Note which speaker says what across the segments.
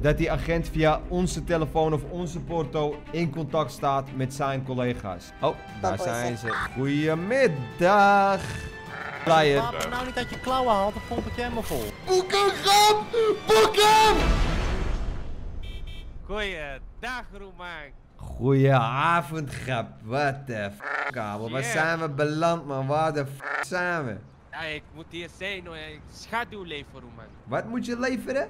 Speaker 1: dat die agent via onze telefoon of onze porto in contact staat met zijn collega's. Oh, daar zijn ze. Goedemiddag.
Speaker 2: Laat me nou niet uit je klauwen haalt, dan pomp ik je helemaal vol.
Speaker 1: Boek hem, grap! Boek hem!
Speaker 3: Goeiedag, Roeman.
Speaker 1: Goedenavond, grap. Wat de f, kabel. Waar zijn we beland, man? Waar de f zijn we?
Speaker 3: Ja, ik moet hier zijn, hoor. Schaduwleven, Roeman.
Speaker 1: Wat moet je leveren?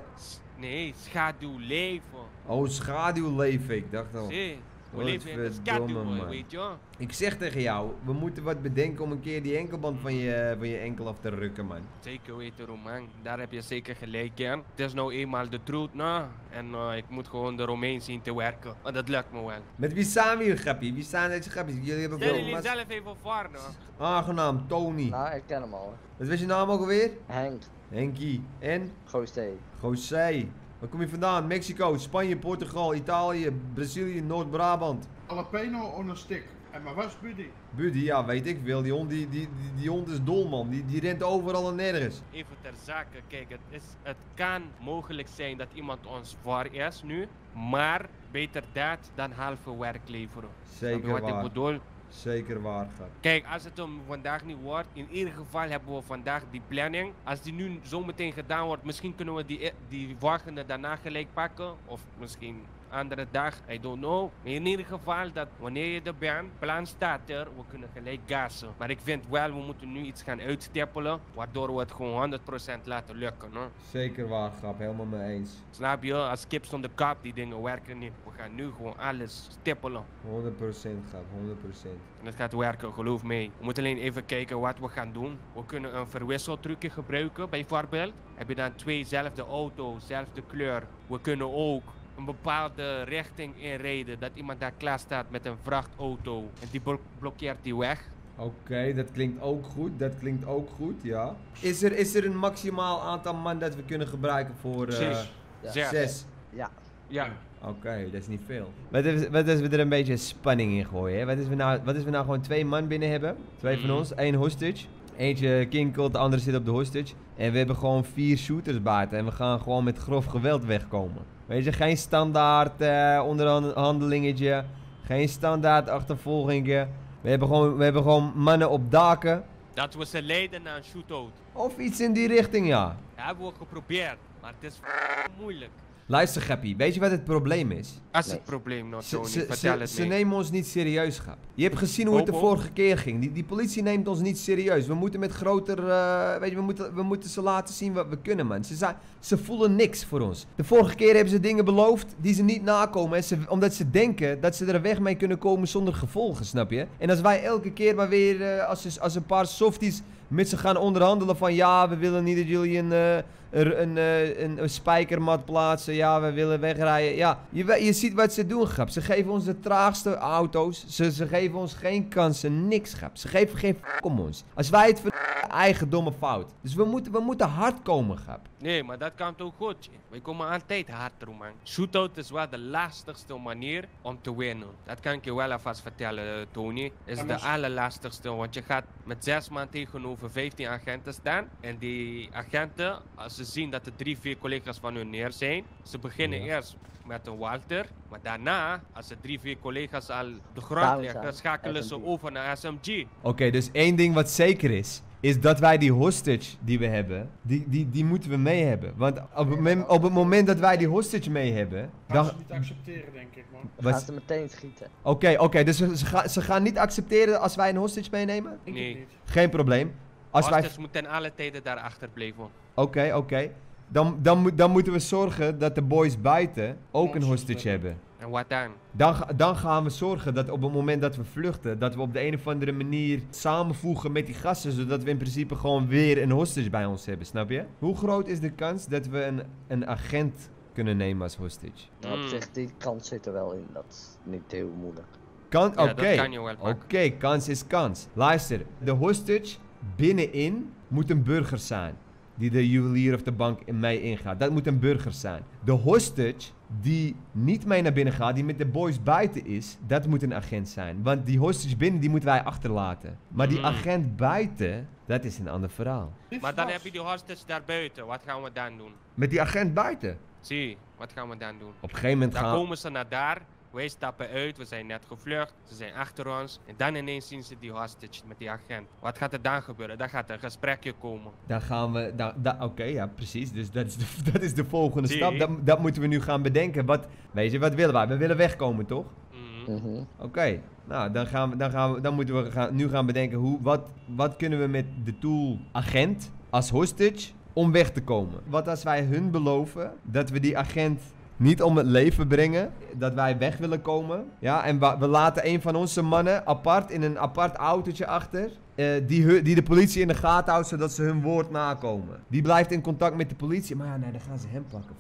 Speaker 3: Nee, schaduwleven.
Speaker 1: Oh, schaduwleven. Ik dacht al.
Speaker 3: Zie, we leven in de schaduw,
Speaker 1: man.
Speaker 3: weet je wel.
Speaker 1: Ik zeg tegen jou, we moeten wat bedenken om een keer die enkelband van je, van je enkel af te rukken, man.
Speaker 3: Zeker weten, Roman. Daar heb je zeker gelijk in. Het is nou eenmaal de truth, nou. En eh, ik moet gewoon de Romein zien te werken. Maar dat lukt me wel.
Speaker 1: Met wie staan we hier, grappie? Wie staan deze grappies? Jullie hebben
Speaker 3: Stel
Speaker 1: veel.
Speaker 3: jullie
Speaker 1: maar-
Speaker 3: zelf even voor, nou.
Speaker 1: Aangenaam, Tony.
Speaker 4: Nou, ik ken hem al. hè.
Speaker 1: Wat was je naam ook alweer?
Speaker 4: Henk,
Speaker 1: Henkie. En?
Speaker 4: José.
Speaker 1: José. Waar kom je vandaan? Mexico, Spanje, Portugal, Italië, Brazilië, Noord-Brabant.
Speaker 5: Jalapeno on een stick. En maar waar is Buddy?
Speaker 1: Buddy, ja, weet ik wel. Die hond, die, die, die, die hond is dol, man. Die, die rent overal en nergens.
Speaker 3: Even ter zake, kijk, het, is, het kan mogelijk zijn dat iemand ons voor is nu. Maar beter dat dan halve werk leveren.
Speaker 1: Zeker
Speaker 3: wat
Speaker 1: waar.
Speaker 3: ik bedoel?
Speaker 1: Zeker waar, gaat.
Speaker 3: Kijk, als het hem vandaag niet wordt, in ieder geval hebben we vandaag die planning. Als die nu zometeen gedaan wordt, misschien kunnen we die, die volgende daarna gelijk pakken. Of misschien andere dag, I don't know. Maar in ieder geval, dat wanneer je er bent, plan staat er, we kunnen gelijk gassen. Maar ik vind wel, we moeten nu iets gaan uitstippelen, waardoor we het gewoon 100% laten lukken. No?
Speaker 1: Zeker waar, grap. Helemaal mee eens.
Speaker 3: Snap je? Als kip zonder kap, die dingen werken niet. We gaan nu gewoon alles stippelen.
Speaker 1: 100% grap, 100%.
Speaker 3: En het gaat werken, geloof mij. We moeten alleen even kijken wat we gaan doen. We kunnen een verwisseltrucje gebruiken, bijvoorbeeld. Heb je dan tweezelfde auto's, zelfde kleur. We kunnen ook een bepaalde richting inrijden. Dat iemand daar klaar staat met een vrachtauto. En die blo- blokkeert die weg.
Speaker 1: Oké, dat klinkt ook goed. Dat klinkt ook goed, ja. Is er, is er een maximaal aantal man dat we kunnen gebruiken voor... eh,
Speaker 3: Zes.
Speaker 4: Ja.
Speaker 3: Zes.
Speaker 1: Zes.
Speaker 4: Ja.
Speaker 3: Ja.
Speaker 1: Oké, dat is niet veel. Wat is, wat is we er een beetje spanning in gooien? Hè? Wat, is we nou, wat is we nou gewoon twee man binnen hebben? Twee van
Speaker 3: Mhm.
Speaker 1: ons, één hostage. Eentje kinkelt, de andere zit op de hostage. En we hebben gewoon vier shooters buiten. En we gaan gewoon met grof geweld wegkomen. Weet je, geen standaard eh onderhandelingetje. Geen standaard achtervolgingje. We hebben, gewoon, we hebben gewoon mannen op daken.
Speaker 3: Dat we ze leiden naar een shootout.
Speaker 1: Of iets in die richting, ja.
Speaker 3: Dat hebben we geprobeerd. Maar het is moeilijk.
Speaker 1: Luister, Gappie. Weet je wat het probleem is?
Speaker 3: Dat is het probleem, nou,
Speaker 1: Ze,
Speaker 3: Tony.
Speaker 1: ze,
Speaker 3: Vertel
Speaker 1: ze,
Speaker 3: het
Speaker 1: ze
Speaker 3: me.
Speaker 1: nemen ons niet serieus, Gap. Je hebt gezien hoe het de vorige keer ging. Die, die politie neemt ons niet serieus. We moeten met groter... eh, weet je, we moeten, we moeten ze laten zien wat we kunnen, man. Ze, zijn, ze voelen niks voor ons. De vorige keer hebben ze dingen beloofd die ze niet nakomen. En ze, omdat ze denken dat ze er weg mee kunnen komen zonder gevolgen, snap je? En als wij elke keer maar weer... eh, als, als een paar softies met ze gaan onderhandelen van... Ja, we willen niet dat jullie een... eh, een, een, eh, een, een spijkermat plaatsen. Ja, we willen wegrijden. Ja, je, je ziet wat ze doen, grap. Ze geven ons de traagste auto's. Ze, ze geven ons geen kansen, niks, grap. Ze geven geen f*** om ons. Als wij het ver- eigen domme fout. Dus we moeten, we moeten hard komen, grap.
Speaker 3: Nee, maar dat kan ook goed. Wij komen altijd hard man. Shootout is wel de lastigste manier om te winnen. Dat kan ik je wel alvast vertellen, eh, Tony. Is de allerlastigste, want je gaat met zes man tegenover 15 agenten staan. En die agenten, als ze zien dat er drie, vier collega's van hun neer zijn, ze beginnen
Speaker 1: Ja.
Speaker 3: eerst met een Walter. Maar daarna, als er drie, vier collega's al de grond leggen, schakelen ze over naar SMG.
Speaker 1: Oké, dus één ding wat zeker is. Is dat wij die hostage die we hebben, die, die, die moeten we mee hebben. Want op het, mom- op het moment dat wij die hostage mee hebben,
Speaker 5: Gaan
Speaker 1: dan...
Speaker 5: ze niet accepteren, denk ik, man.
Speaker 1: Wat-
Speaker 4: gaan ze meteen schieten.
Speaker 1: Oké, oké, dus ze, ze, gaan- ze gaan niet accepteren als wij een hostage meenemen?
Speaker 5: Ik
Speaker 3: Nee.
Speaker 1: Geen probleem. Als wij...
Speaker 3: Hostage moet ten alle tijden daar achter blijven.
Speaker 1: Oké, oké. Dan, dan, moet- dan moeten we zorgen dat de boys buiten ook een hostage
Speaker 5: hebben.
Speaker 3: En wat dan?
Speaker 1: Dan, dan gaan we zorgen dat op het moment dat we vluchten, dat we op de een of andere manier samenvoegen met die gasten, zodat we in principe gewoon weer een hostage bij ons hebben, snap je? Hoe groot is de kans dat we een, een agent kunnen nemen als hostage?
Speaker 4: Nou, op
Speaker 3: Mm.
Speaker 4: zich, die kans zit er wel in. Dat is niet heel moeilijk.
Speaker 1: Kan, oké. Oké, kans is kans. Luister, de hostage binnenin moet een burger zijn. Die de juwelier of de bank in mij ingaat. Dat moet een burger zijn. De hostage die niet mee naar binnen gaat, die met de boys buiten is, dat moet een agent zijn. Want die hostage binnen, die moeten wij achterlaten. Maar die
Speaker 3: Mm.
Speaker 1: agent buiten, dat is een ander verhaal.
Speaker 3: Maar dan heb je die hostage daar buiten. Wat gaan we dan doen?
Speaker 1: Met die agent buiten?
Speaker 3: Zie, wat gaan we dan doen?
Speaker 1: Op een gegeven moment
Speaker 3: Dan
Speaker 1: gaan...
Speaker 3: komen ze naar daar. Wij stappen uit, we zijn net gevlucht, ze zijn achter ons. En dan ineens zien ze die hostage met die agent. Wat gaat er dan gebeuren? Dan gaat er een gesprekje komen.
Speaker 1: Dan gaan we... Oké, ja, precies. Dus dat is de, dat is de volgende stap. Dat, dat moeten we nu gaan bedenken. Wat, weet je, wat willen wij? We willen wegkomen, toch?
Speaker 3: Mhm.
Speaker 4: Mhm.
Speaker 1: Oké, nou dan, gaan we, dan, gaan we, dan moeten we gaan, nu gaan bedenken hoe, wat, wat kunnen we met de tool agent als hostage om weg te komen. Wat als wij hun beloven dat we die agent niet om het leven brengen, dat wij weg willen komen. Ja, en we laten een van onze mannen apart in een apart autootje achter. eh, die, die de politie in de gaten houdt, zodat ze hun woord nakomen. Die blijft in contact met de politie. Maar ja, nee, dan gaan ze hem pakken.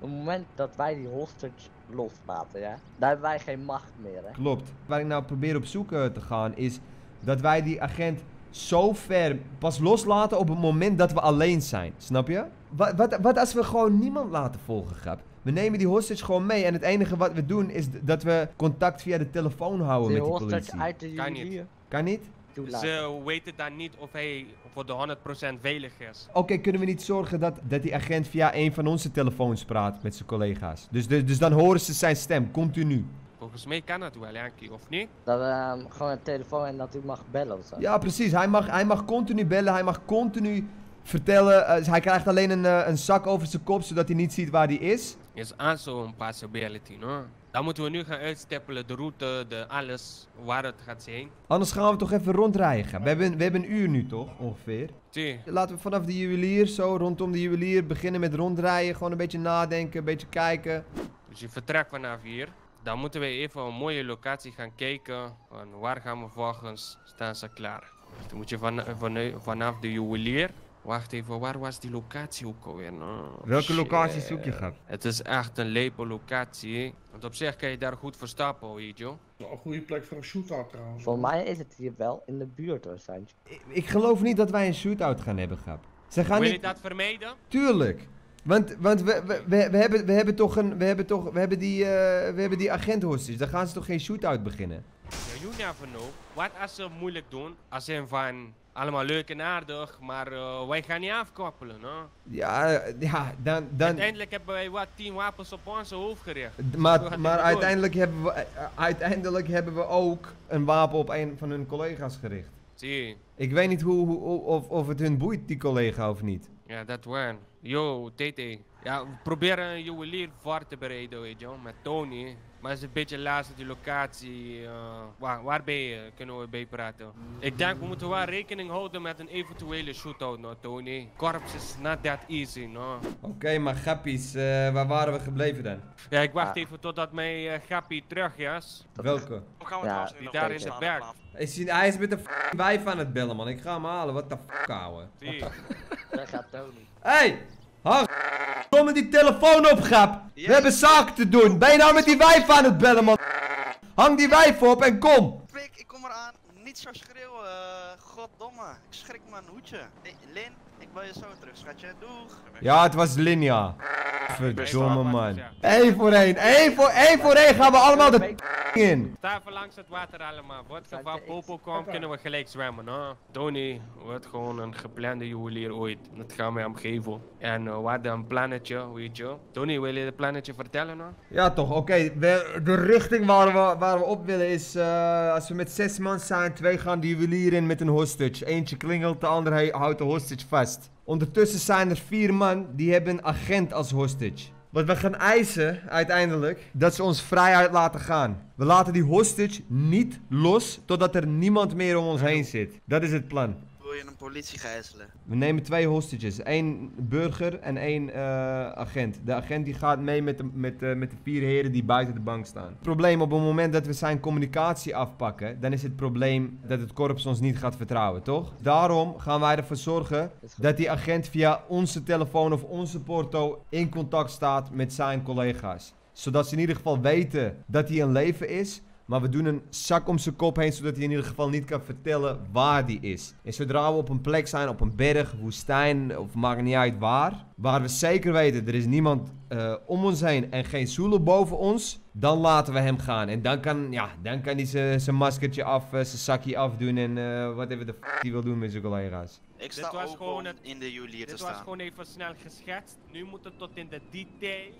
Speaker 4: Op het moment dat wij die hostage loslaten, ja, daar hebben wij geen macht meer, hè.
Speaker 1: Klopt. Waar ik nou probeer op zoek eh, te gaan is dat wij die agent zo ver pas loslaten op het moment dat we alleen zijn. Snap je? Wat, wat, wat als we gewoon niemand laten volgen, grap? We nemen die hostage gewoon mee en het enige wat we doen is dat we contact via de telefoon houden
Speaker 4: Die
Speaker 1: met die
Speaker 4: hostage
Speaker 1: politie.
Speaker 4: uit de
Speaker 3: Kan niet.
Speaker 1: Kan niet?
Speaker 3: Ze weten dan niet of hij voor de 100% veilig is.
Speaker 1: Oké, kunnen we niet zorgen dat, dat die agent via een van onze telefoons praat met zijn collega's? Dus, dus, dus dan horen ze zijn stem, continu.
Speaker 3: Volgens mij kan dat wel, Yankee, of niet?
Speaker 4: Dat we hem gewoon een telefoon en dat u mag bellen of zo.
Speaker 1: Ja, precies. Hij mag, hij mag continu bellen. Hij mag continu vertellen. eh, hij krijgt alleen een, eh, een zak over zijn kop, zodat hij niet ziet waar hij is.
Speaker 3: Is also een possibility, no? Dan moeten we nu gaan uitstippelen, de route, de alles, waar het gaat zijn.
Speaker 1: Anders gaan we toch even rondrijden. We hebben, we hebben een uur nu toch, ongeveer.
Speaker 3: Zie,
Speaker 1: Laten we vanaf de juwelier, zo rondom de juwelier, beginnen met rondrijden. Gewoon een beetje nadenken, een beetje kijken.
Speaker 3: dus je vertrekt vanaf hier. Dan moeten we even een mooie locatie gaan kijken. Van waar gaan we volgens, staan ze klaar. Dan moet je van, van, vanaf de juwelier. Wacht even, waar was die locatie ook alweer? Nou,
Speaker 1: Welke locatie zoek je, Gab?
Speaker 3: Het is echt een lepel locatie. Want op zich kan je daar goed verstappen, weet je.
Speaker 5: Een goede plek voor een shootout trouwens.
Speaker 4: Volgens mij is het hier wel in de buurt hoor.
Speaker 1: Ik, ik geloof niet dat wij een shootout gaan hebben, Gab. Ze gaan
Speaker 3: Wil je
Speaker 1: niet...
Speaker 3: dat vermijden?
Speaker 1: Tuurlijk. Want, want we, we, we, we hebben, we hebben toch een... We hebben toch... We hebben die, eh, we hebben die agent hostage. Dan gaan ze toch geen shootout beginnen?
Speaker 3: Ja, you never know. Wat als ze moeilijk doen? Als in van allemaal leuk en aardig, maar eh, wij gaan niet afkoppelen. No?
Speaker 1: Ja, eh, ja dan... dan
Speaker 3: Uiteindelijk hebben wij wat tien wapens op onze hoofd gericht.
Speaker 1: Maar maar uiteindelijk, hebben we, uiteindelijk hebben we ook een wapen op een van hun collega's gericht.
Speaker 3: Zie,
Speaker 1: Ik weet niet hoe, hoe, of, of het hun boeit, die collega, of niet.
Speaker 3: ja, dat waar. Yo, TT. Ja, we proberen een juwelier voor te bereiden, weet je wel, met Tony. Maar het is een beetje laatst op die locatie. eh, waar, waar ben je? Kunnen we bij praten? Ik denk we moeten wel rekening houden met een eventuele shootout, no, Tony. Korps is not that easy, no.
Speaker 1: Oké, maar grappies, eh, waar waren we gebleven dan?
Speaker 3: Ja, ik wacht
Speaker 4: Ah.
Speaker 3: even totdat mijn uh, gappie terug is.
Speaker 1: Welke?
Speaker 6: Hoe gaan we
Speaker 4: Ja,
Speaker 3: die
Speaker 6: nog
Speaker 3: daar in de
Speaker 1: Is hij, is met de f***ing wijf aan het bellen, man. Ik ga hem halen. Wat de f***, ouwe.
Speaker 3: Zie.
Speaker 4: Daar gaat Tony.
Speaker 1: Hey! Hang! Kom met die telefoon op, grap! We hebben zaken te doen. Ben je nou met die wijf aan het bellen, man? Hang die wijf op en kom!
Speaker 6: Pik, ik kom eraan. Niet zo schreeuwen. eh, goddomme. Ik schrik mijn hoedje. Lin, ik bel je zo terug, schatje. Doeg.
Speaker 1: Ja, het was Linja. Verdomme, man. Eén voor één. Één voor één voor één gaan we allemaal de in.
Speaker 3: Sta even langs het water allemaal. Geval
Speaker 4: ik-
Speaker 3: Popo komt, kunnen we gelijk zwemmen. Hè? Tony wordt gewoon een geplande juwelier ooit. Dat gaan we hem geven. En eh, we hadden een plannetje, weet je. Tony, wil je het plannetje vertellen? Nou?
Speaker 1: Ja, toch. Oké, de richting waar we, waar we op willen is... eh, als we met zes man zijn, twee gaan de juwelier in met een hostage. Eentje klingelt, de ander houdt de hostage vast. Ondertussen zijn er vier man die hebben een agent als hostage. Wat we gaan eisen, uiteindelijk, dat ze ons vrijheid laten gaan. We laten die hostage niet los, totdat er niemand meer om ons heen zit. Dat is het plan.
Speaker 6: Je een politie gijzelen?
Speaker 1: We nemen twee hostages. één burger en één eh, agent. De agent die gaat mee met de, met, eh, met de vier heren die buiten de bank staan. Het probleem op het moment dat we zijn communicatie afpakken, dan is het probleem dat het korps ons niet gaat vertrouwen, toch? Daarom gaan wij ervoor zorgen dat die agent via onze telefoon of onze porto in contact staat met zijn collega's. Zodat ze in ieder geval weten dat hij een leven is, Maar we doen een zak om zijn kop heen, zodat hij in ieder geval niet kan vertellen waar die is. En zodra we op een plek zijn, op een berg, woestijn, of maakt niet uit waar. Waar we zeker weten, er is niemand eh, om ons heen en geen Zulu boven ons. Dan laten we hem gaan. En dan kan, ja, dan kan hij zijn zijn maskertje af, eh, zijn zakje afdoen en eh wat even de f hij wil doen met zijn collega's.
Speaker 6: Ik
Speaker 3: Dit
Speaker 6: sta
Speaker 3: was
Speaker 6: ook
Speaker 3: gewoon het-
Speaker 6: in de juwelier te
Speaker 3: Dit was
Speaker 6: staan.
Speaker 3: gewoon even snel geschetst. Nu moet het tot in de details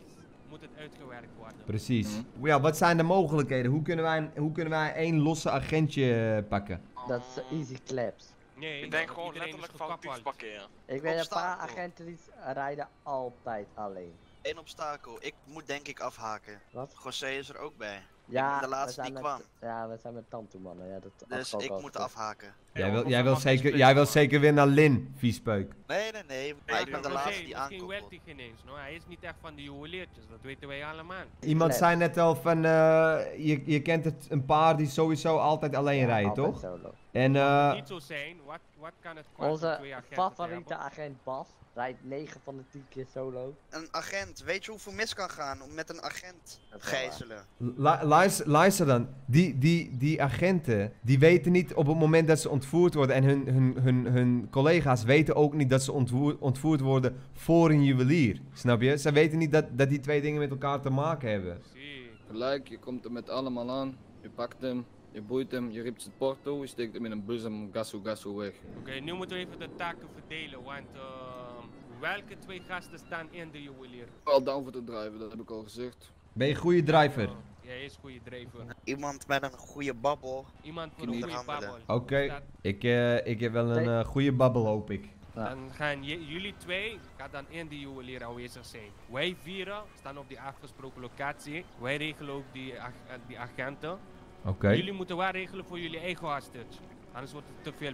Speaker 3: moet het uitgewerkt worden.
Speaker 1: Precies. Ja, wat zijn de mogelijkheden? Hoe kunnen wij, hoe kunnen wij één losse agentje eh, pakken?
Speaker 4: Dat is easy claps.
Speaker 3: Nee,
Speaker 7: Ik denk gewoon letterlijk foutief
Speaker 3: gekoppeld.
Speaker 7: parkeren.
Speaker 4: Ik weet een paar agenten die rijden altijd alleen.
Speaker 6: Eén obstakel. Ik moet denk ik afhaken.
Speaker 4: Wat?
Speaker 6: José is er ook bij.
Speaker 4: Ja,
Speaker 6: de laatste die
Speaker 4: met,
Speaker 6: kwam.
Speaker 4: Ja, we zijn met tante mannen. Ja, dat
Speaker 6: Dus ik moet afhaken.
Speaker 1: Jij wil, jij wil, zeker, jij wil zeker weer naar Lin, viespeuk.
Speaker 6: Nee, nee, nee. Maar
Speaker 3: Ja,
Speaker 6: ik ben de laatste die
Speaker 3: Misschien werkt
Speaker 6: aankomt.
Speaker 3: hij geen eens. No? Hij is niet echt van de juweliertjes, dat weten wij allemaal.
Speaker 1: Iemand zei net al van, eh, je, je kent het een paar die sowieso altijd alleen
Speaker 4: Ja,
Speaker 1: rijden,
Speaker 4: altijd
Speaker 1: toch?
Speaker 4: solo.
Speaker 1: En eh,
Speaker 3: het niet zo zijn, wat, wat kan het kwaad
Speaker 4: Onze favoriete agent Bas rijdt 9 van de 10 keer solo.
Speaker 6: Een agent. Weet je hoeveel mis kan gaan om met een agent gijzelen?
Speaker 1: lu- luister, luister dan, die, die, die agenten, die weten niet op het moment dat ze ontvoerd worden en hun, hun, hun, hun collega's weten ook niet dat ze ontvoer, ontvoerd worden voor een juwelier. Snap je? Ze weten niet dat, dat die twee dingen met elkaar te maken hebben.
Speaker 3: Zie.
Speaker 8: Gelijk, je komt er met allemaal aan, je pakt hem, je boeit hem, je ript zijn porto, je steekt hem in een bus en gasso gasso weg.
Speaker 3: Oké, nu moeten we even de taken verdelen, want ehm, welke twee gasten staan in de juwelier?
Speaker 8: Wel down voor te drijven, dat heb ik al gezegd.
Speaker 1: Ben je een goede driver?
Speaker 3: Oh, jij is goede driver.
Speaker 6: Iemand met een goede babbel.
Speaker 3: Iemand
Speaker 6: Niet
Speaker 3: een goede babbel.
Speaker 1: Oké, ik, eh, ik heb wel een eh, goede babbel, hoop ik.
Speaker 4: Ja.
Speaker 3: Dan gaan jullie twee gaan dan in de juwelier aanwezig zijn. Wij vieren staan op die afgesproken locatie. Wij regelen ook die, ag- eh, die agenten.
Speaker 1: Oké.
Speaker 3: Jullie moeten wel regelen voor jullie hostage. Anders wordt het te veel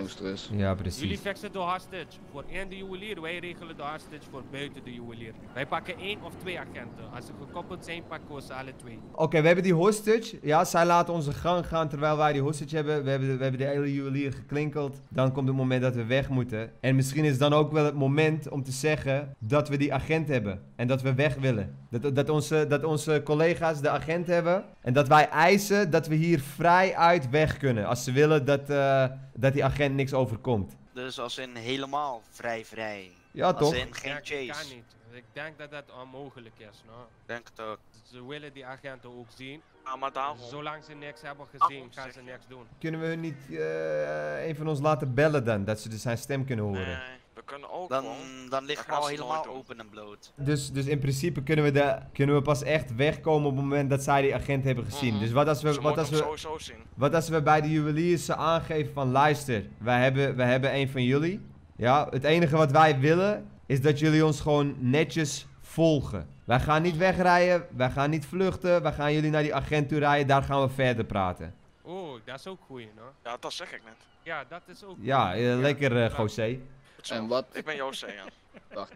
Speaker 8: No stress.
Speaker 1: Ja,
Speaker 3: Jullie
Speaker 1: precies.
Speaker 3: fixen de hostage voor in de juwelier, wij regelen de hostage voor buiten de juwelier. Wij pakken één of twee agenten. Als ze gekoppeld zijn, pakken we ze alle twee.
Speaker 1: Oké, we hebben die hostage. Ja, zij laten onze gang gaan terwijl wij die hostage hebben. We hebben de, we hebben de hele juwelier geklinkeld. Dan komt het moment dat we weg moeten. En misschien is dan ook wel het moment om te zeggen dat we die agent hebben. En dat we weg willen. Dat, dat, onze, dat onze collega's de agent hebben. En dat wij eisen dat we hier vrij uit weg kunnen. Als ze willen dat, eh, dat die agent niks overkomt.
Speaker 6: Dus als in helemaal vrij vrij.
Speaker 1: Ja,
Speaker 6: als
Speaker 1: toch?
Speaker 6: in geen chase.
Speaker 3: kan niet. Ik denk dat dat onmogelijk is. No?
Speaker 6: Denk het ook.
Speaker 3: Ze willen die agenten ook zien.
Speaker 7: Ja, maar daarom.
Speaker 3: Zolang ze niks hebben gezien,
Speaker 7: Daarom
Speaker 3: gaan ze niks doen.
Speaker 1: Kunnen we hun niet eh, een van ons laten bellen dan? Dat ze dus zijn stem kunnen horen.
Speaker 7: Nee, we kunnen ook
Speaker 6: Dan,
Speaker 7: gewoon.
Speaker 6: dan ligt al helemaal open en bloot.
Speaker 1: Dus, dus in principe kunnen we, de, kunnen we pas echt wegkomen op het moment dat zij die agent hebben gezien.
Speaker 7: Mhm.
Speaker 1: Dus wat als
Speaker 7: Ze
Speaker 1: we, wat als we,
Speaker 7: sowieso zien.
Speaker 1: wat als we bij de juweliers ze aangeven van luister, wij hebben, wij hebben een van jullie. Ja, het enige wat wij willen is dat jullie ons gewoon netjes volgen. Wij gaan niet wegrijden, wij gaan niet vluchten, wij gaan jullie naar die agent toe rijden, daar gaan we verder praten.
Speaker 3: Oeh, dat is ook goed, no?
Speaker 7: Ja, dat zeg ik net.
Speaker 3: Ja, dat is ook
Speaker 1: Ja,
Speaker 3: goeie.
Speaker 1: eh, lekker eh
Speaker 3: Ja.
Speaker 1: José.
Speaker 8: En wat?
Speaker 7: Ik ben ja.
Speaker 8: Wacht.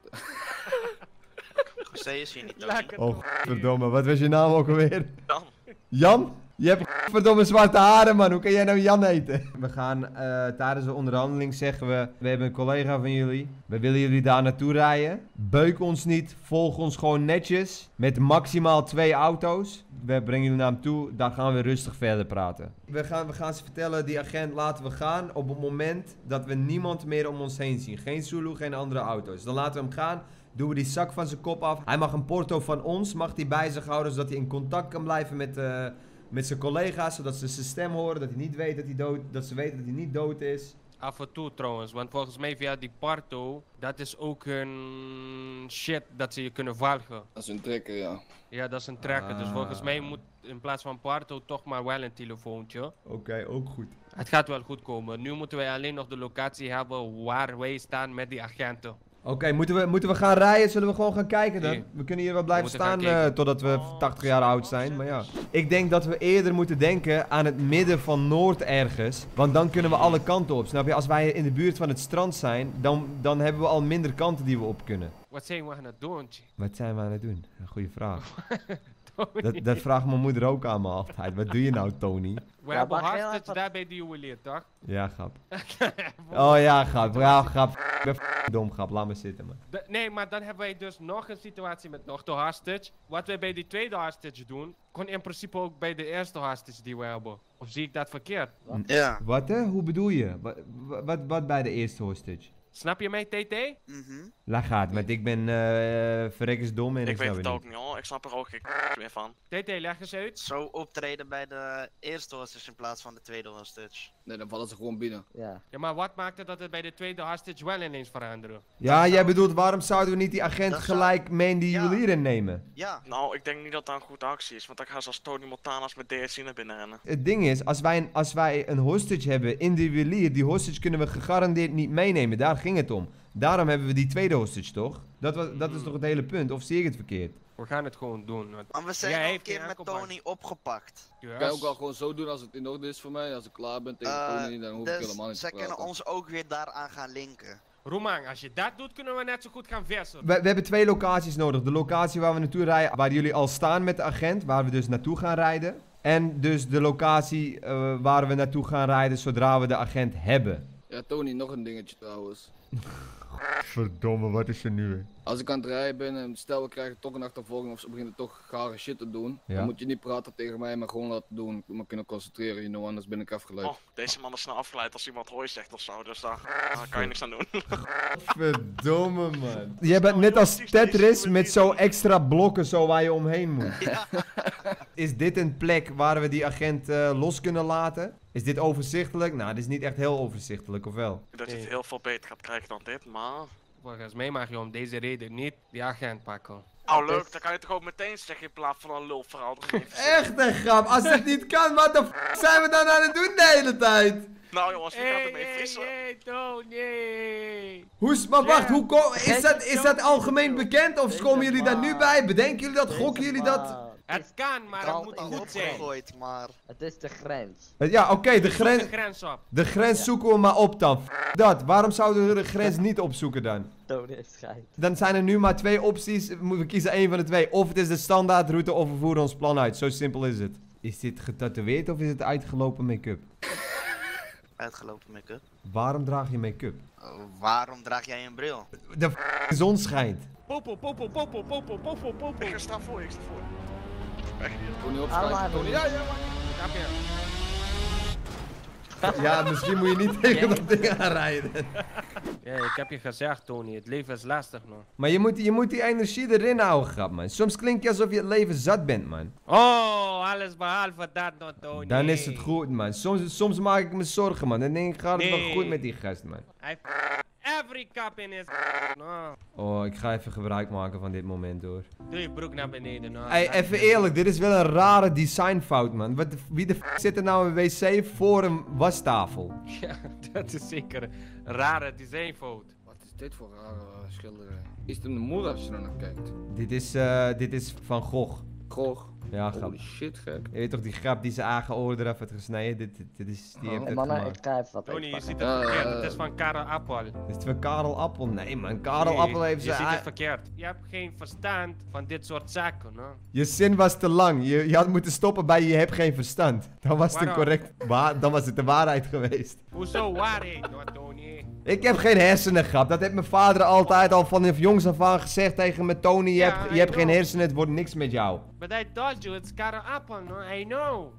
Speaker 6: José is hier niet.
Speaker 3: Lekker
Speaker 1: Oh, verdomme, wat was je naam ook alweer?
Speaker 7: Dan.
Speaker 1: Jan? Je hebt verdomme zwarte haren, man. Hoe kan jij nou Jan heten? We gaan eh, tijdens de onderhandeling zeggen we... We hebben een collega van jullie. We willen jullie daar naartoe rijden. Beuk ons niet. Volg ons gewoon netjes. Met maximaal twee auto's. We brengen jullie naar hem toe. Daar gaan we rustig verder praten. We gaan, we gaan ze vertellen, die agent laten we gaan... op het moment dat we niemand meer om ons heen zien. Geen Zulu, geen andere auto's. Dan laten we hem gaan... Doen we die zak van zijn kop af. Hij mag een porto van ons, mag hij bij zich houden, zodat hij in contact kan blijven met, eh, met zijn collega's. Zodat ze zijn stem horen, dat hij niet weet dat hij dood, dat ze weten dat hij niet dood is.
Speaker 3: Af en toe trouwens, want volgens mij via die parto, dat is ook hun shit dat ze je kunnen volgen.
Speaker 8: Dat is een trekker, ja.
Speaker 3: Ja, dat is een tracker. Dus volgens mij
Speaker 1: Ah.
Speaker 3: moet in plaats van parto toch maar wel een telefoontje.
Speaker 1: Oké, ook goed.
Speaker 3: Het gaat wel goed komen. Nu moeten wij alleen nog de locatie hebben waar wij staan met die agenten.
Speaker 1: Oké, moeten, we, moeten we gaan rijden? Zullen we gewoon gaan kijken dan?
Speaker 3: Nee.
Speaker 1: We kunnen hier wel blijven staan eh, totdat we
Speaker 3: Oh,
Speaker 1: 80 jaar oud zijn, maar ja. Ik denk dat we eerder moeten denken aan het midden van Noord ergens. Want dan kunnen we alle kanten op, snap je? Als wij in de buurt van het strand zijn, dan, dan hebben we al minder kanten die we op kunnen.
Speaker 3: Wat zijn we aan het doen?
Speaker 1: Wat zijn we aan het doen? Een goede vraag.
Speaker 3: Tony.
Speaker 1: Dat, dat vraagt mijn moeder ook aan me altijd. Wat doe je nou, Tony?
Speaker 3: We
Speaker 4: Ja,
Speaker 3: hebben
Speaker 4: mag heel
Speaker 3: hostage
Speaker 4: even-
Speaker 3: daar bij de juwelier, toch?
Speaker 1: Ja, grap. Oh ja, grap. Ja, grap. Ik ben f- dom, grap. Laat me zitten, man.
Speaker 3: De- nee, maar dan hebben wij dus nog een situatie met nog de hostage. Wat wij bij die tweede hostage doen, kon in principe ook bij de eerste hostage die we hebben. Of zie ik dat verkeerd?
Speaker 6: Ja.
Speaker 1: Wat, hè? Hoe bedoel je? Wat, wat, wat bij de eerste hostage?
Speaker 3: Snap je mij, TT?
Speaker 6: Mhm.
Speaker 1: Laat gaat, want ik ben uh, verrekkers dom en ik,
Speaker 7: Ik weet
Speaker 1: snap
Speaker 7: het
Speaker 1: het
Speaker 7: ook
Speaker 1: niet.
Speaker 7: niet hoor, ik snap er ook geen meer van.
Speaker 3: TT, leg eens uit.
Speaker 6: Zo optreden bij de eerste hostage in plaats van de tweede hostage.
Speaker 8: Nee, dan vallen ze gewoon binnen.
Speaker 4: Ja.
Speaker 3: Ja, maar wat maakt het dat het bij de tweede hostage wel ineens veranderen?
Speaker 1: Ja,
Speaker 6: Dat
Speaker 1: jij
Speaker 6: zou-
Speaker 1: bedoelt waarom zouden we niet die agent
Speaker 6: Dat zou-
Speaker 1: gelijk mee in die
Speaker 6: Ja.
Speaker 1: juwelier innemen?
Speaker 6: Ja.
Speaker 7: Nou, ik denk niet dat dat een goede actie is, want dan gaan ze als Tony Montana's met DSC naar binnen rennen.
Speaker 1: Het ding is, als wij, een, als wij een hostage hebben in de juwelier, die hostage kunnen we gegarandeerd niet meenemen. Daar ging het om. Daarom hebben we die tweede hostage, toch? Dat, was, dat is toch het hele punt? Of zie ik het verkeerd?
Speaker 3: We gaan het gewoon doen. want-
Speaker 6: Maar we zijn
Speaker 3: Jij
Speaker 6: al een keer met. Tony opgepakt.
Speaker 3: Yes.
Speaker 8: Kan je ook wel gewoon zo doen als het in orde is voor mij. Als ik klaar ben tegen
Speaker 6: Eh,
Speaker 8: Tony, dan hoef ik helemaal
Speaker 6: Dus
Speaker 8: niet
Speaker 6: zij
Speaker 8: te
Speaker 6: kunnen
Speaker 8: praten.
Speaker 6: ons ook weer daaraan gaan linken.
Speaker 3: Roemang, als je dat doet, kunnen we net zo goed gaan versen.
Speaker 1: We, we hebben twee locaties nodig. De locatie waar we naartoe rijden, waar jullie al staan met de agent, waar we dus naartoe gaan rijden. En dus de locatie eh, waar we naartoe gaan rijden zodra we de agent hebben.
Speaker 8: Ja, Tony, nog een dingetje trouwens.
Speaker 1: Verdomme, wat is er nu?
Speaker 8: Als ik aan het rijden ben en stel we krijgen toch een achtervolging of ze beginnen toch gare shit te doen.
Speaker 1: Ja.
Speaker 8: Dan moet je niet praten tegen mij, maar gewoon laten doen. Ik moet me kunnen concentreren, you know, anders ben ik afgeleid.
Speaker 7: Oh, deze man is snel afgeleid als iemand hooi zegt of zo, dus daar, daar kan je niks aan doen.
Speaker 1: Verdomme, man. Jij bent net als Tetris met zo extra blokken zo waar je omheen moet. Is dit een plek waar we die agent eh, los kunnen laten? Is dit overzichtelijk? Nou, dit is niet echt heel overzichtelijk, of wel?
Speaker 7: Dat je het heel veel beter gaat krijgen dan dit, maar...
Speaker 3: Volgens mij mag je om deze reden niet die agent pakken.
Speaker 7: Oh leuk, dan kan je toch ook meteen zeggen in plaats van een lulverhaal. Is.
Speaker 1: Echt een grap. Als het niet kan, wat de f zijn we dan aan het doen de hele tijd?
Speaker 7: Nou jongens, wie gaat ermee vissen?
Speaker 3: hey, Tony!
Speaker 1: Hoe, s- maar wacht, hoe ko- is, dat, is dat algemeen bekend of komen jullie daar nu bij? Bedenken jullie dat? Gokken jullie dat?
Speaker 3: Het kan, maar het moet goed zijn.
Speaker 6: Opgegooid, maar...
Speaker 4: Het is de grens.
Speaker 1: Eh, Ja, oké, de, grens,
Speaker 3: de grens op.
Speaker 1: de grens zoeken we maar op dan. F dat, waarom zouden we de grens niet opzoeken dan? Dan zijn er nu maar twee opties. We moeten kiezen één van de twee. Of het is de standaardroute of we voeren ons plan uit. Zo simpel is het. Is dit getatoeëerd of is het uitgelopen make-up?
Speaker 6: Uitgelopen make-up.
Speaker 1: Waarom draag je make-up?
Speaker 6: Oh, waarom draag jij een bril?
Speaker 1: De f- zon schijnt.
Speaker 3: Popo, popo, popo, popo, popo, popo.
Speaker 7: Ik sta voor ik sta voor. Weg hier.
Speaker 8: Tony ja, ja, maar...
Speaker 3: Je?
Speaker 1: Ja, misschien moet je niet tegen dat ding aanrijden.
Speaker 3: Ja, ik heb je gezegd, Tony. Het leven is lastig, man.
Speaker 1: Maar je moet, je moet die energie erin houden, grap, man. Soms klinkt je alsof je het leven zat bent, man.
Speaker 3: Oh, alles behalve dat, no, Tony.
Speaker 1: Dan is het goed, man. Soms, soms maak ik me zorgen, man. Dan denk ik, gaat het wel goed met die gast, man.
Speaker 3: Hij every cup in his no.
Speaker 1: Oh, ik ga even gebruik maken van dit moment, hoor.
Speaker 3: Doe je broek naar beneden, no.
Speaker 1: Hey, even eerlijk, dit is wel een rare designfout, man. Wat, de wie de f zit er nou een wc voor een wastafel?
Speaker 3: Ja, dat is zeker een rare designfout.
Speaker 8: Wat is dit voor rare schilderij? Is het een moer als je er naar kijkt?
Speaker 1: Dit is, eh, dit is Van Gogh.
Speaker 8: Goh.
Speaker 1: Ja, grap.
Speaker 8: Holy shit, gek.
Speaker 1: Je weet toch die grap die zijn eigen oor eraf heeft gesneden? Dit, dit, dit is, die
Speaker 8: Oh.
Speaker 1: heeft
Speaker 4: mannen,
Speaker 1: gemaakt.
Speaker 4: ik ga even wat
Speaker 3: Tony, je ziet het verkeerd. Het is van Karel Appel.
Speaker 1: Is het van Karel Appel? Nee, man. Karel
Speaker 3: Nee,
Speaker 1: Appel heeft
Speaker 3: Je ziet het verkeerd. Je hebt geen verstand van dit soort zaken, no.
Speaker 1: Je zin was te lang. Je, je had moeten stoppen bij je hebt geen verstand. Dan was het correct... dan was het de waarheid geweest.
Speaker 3: Hoezo waarheid, Tony?
Speaker 1: Ik heb geen hersenen, grap. Dat heeft mijn vader altijd al vanaf jongs af aan gezegd tegen me. Tony, je hebt, je hebt geen hersenen, het wordt niks met jou.
Speaker 3: But I told you, it's Karel Appel, no. I know.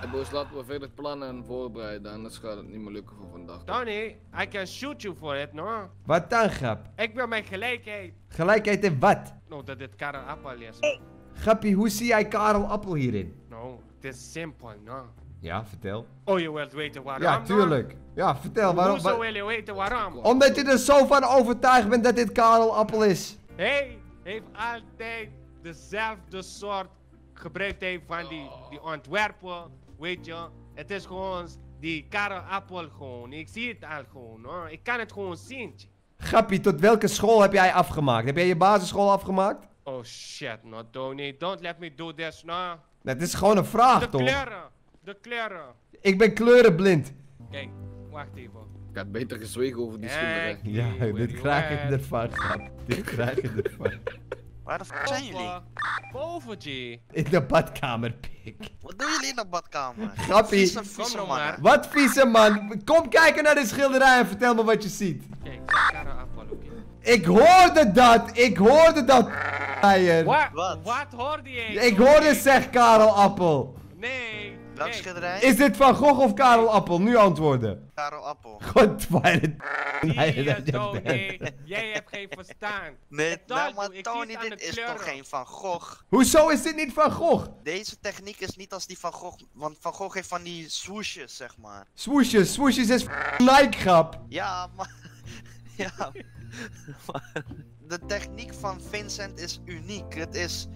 Speaker 8: Hey boys, laten we verder plannen en voorbereiden, anders gaat het niet meer lukken voor vandaag.
Speaker 3: Tony, I can shoot you for it, no.
Speaker 1: Wat dan, grap?
Speaker 3: Ik wil mijn gelijkheid.
Speaker 1: Gelijkheid in wat?
Speaker 3: No, dat dit Karel Appel is.
Speaker 1: Grappie, hoe zie jij Karel Appel hierin?
Speaker 3: No, het is simpel, no.
Speaker 1: Ja, vertel.
Speaker 3: Oh, je wilt weten waarom,
Speaker 1: Ja, tuurlijk. Ja, vertel. Waarom?
Speaker 3: Hoezo wil je weten waarom?
Speaker 1: Omdat je er zo van overtuigd bent dat dit Karel Appel is.
Speaker 3: Hij heeft altijd dezelfde soort gebruikt van die, die ontwerpen, weet je. Het is gewoon die Karel Appel gewoon. Ik zie het al gewoon, hoor. Ik kan het gewoon zien.
Speaker 1: Grappie, tot welke school heb jij afgemaakt? Heb jij je basisschool afgemaakt?
Speaker 3: Oh shit, no, Tony. Don't let me do this, no.
Speaker 1: Dat is gewoon een vraag,
Speaker 3: De
Speaker 1: toch?
Speaker 3: kleuren. De kleuren.
Speaker 1: Ik ben kleurenblind.
Speaker 3: Kijk, wacht even.
Speaker 8: Ik had beter gezwegen over die schilderij.
Speaker 1: Ja, dit krijg ervan, grap. Dit krijg je ervan.
Speaker 6: Waar de f zijn jullie?
Speaker 3: Boven, G.
Speaker 1: In de badkamer, pik.
Speaker 6: Wat doen jullie in de badkamer?
Speaker 1: Grappie.
Speaker 6: Vieze, vieze
Speaker 3: maar.
Speaker 1: Wat vieze man. Kom kijken naar de schilderij en vertel me wat je ziet.
Speaker 3: Kijk.
Speaker 1: Ik hoorde dat. Ik hoorde dat.
Speaker 3: Wat?
Speaker 6: Wat
Speaker 3: hoorde je?
Speaker 1: Ik hoorde zeg Karel Appel.
Speaker 3: Nee.
Speaker 6: Welke
Speaker 3: nee.
Speaker 6: schilderij?
Speaker 1: Is dit Van Gogh of Karel Appel? Nu antwoorden.
Speaker 6: Karel Appel.
Speaker 1: God, waar het... Nee,
Speaker 3: Hier,
Speaker 1: dat je
Speaker 3: Tony.
Speaker 1: bent.
Speaker 3: Jij hebt geen verstaan.
Speaker 6: Nee, nou, maar Tony, dit is toch geen Van Gogh?
Speaker 1: Hoezo is dit niet Van Gogh?
Speaker 6: Deze techniek is niet als die Van Gogh, want Van Gogh heeft van die swooshes, zeg maar.
Speaker 1: Swoesjes, swoesjes is Nike grap.
Speaker 6: Ja, maar... ja, maar... De techniek van Vincent is uniek. Het is...